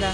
Da.